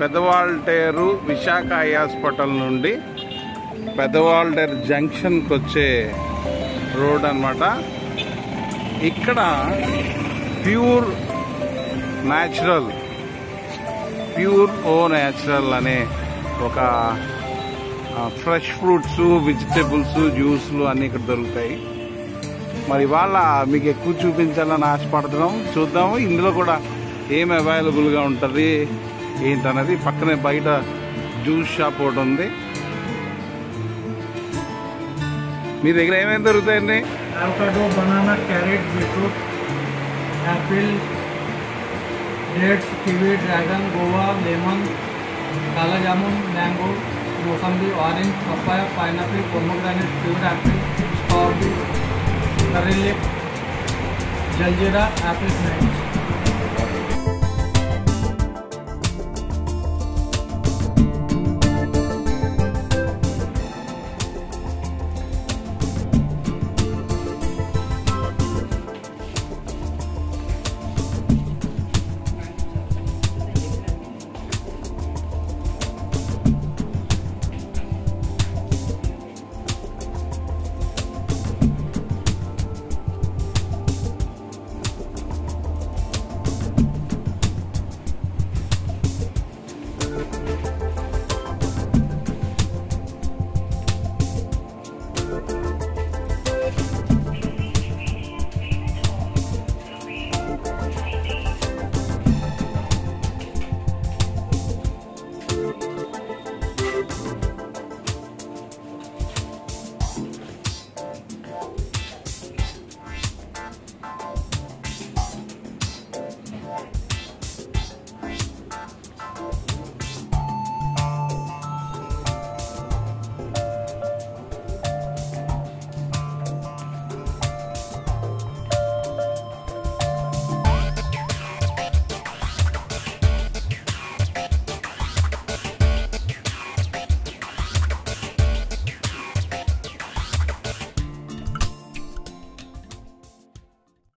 పెద్దవాల్టేరు Visakha eye hospital నుండి పెదవాల్టేర్ జంక్షన్కి వచ్చే road అన్నమాట. ఇక్కడ pure natural pure O natural అనే ఒక ఫ్రెష్ ఫ్రూట్స్ వెజిటేబుల్స్ జ్యూస్లు అన్నీ ఇక్కడ దొరుకుతాయి. మరి ఇవాళ మీకు ఎక్కువ చూపించాలని ఆశపడుతున్నాం. చూద్దాము. ఇందులో కూడా ఏం అవైలబుల్గా ఉంటుంది? ఏంటన్నది పక్కనే బయట జ్యూస్ షాప్ ఒకటి ఉంది. మీ దగ్గర ఏమేమి దొరుకుతాయండి? Banana carrot beetroot apple dates kiwi dragon guava lemon kala jamun mango mosambi orange papaya pineapple pomegranate pure apple strawberry curry jaljeera apple snacks